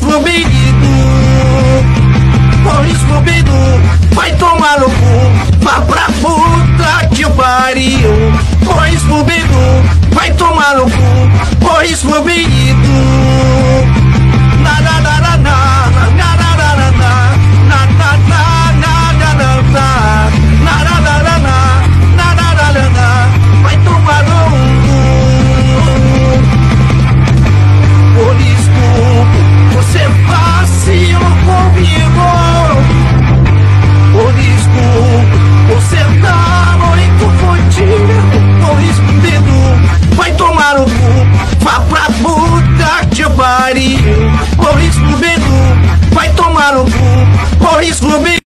Scooby-Doo, corre vai tomar no cu, vá pra puta que pariu. Corre Scooby-Doo, vai tomar no cu, corre Scooby-Doo. pariu. Corre, Scooby-Doo, vai tomar no cu. Corre, Scooby-Doo.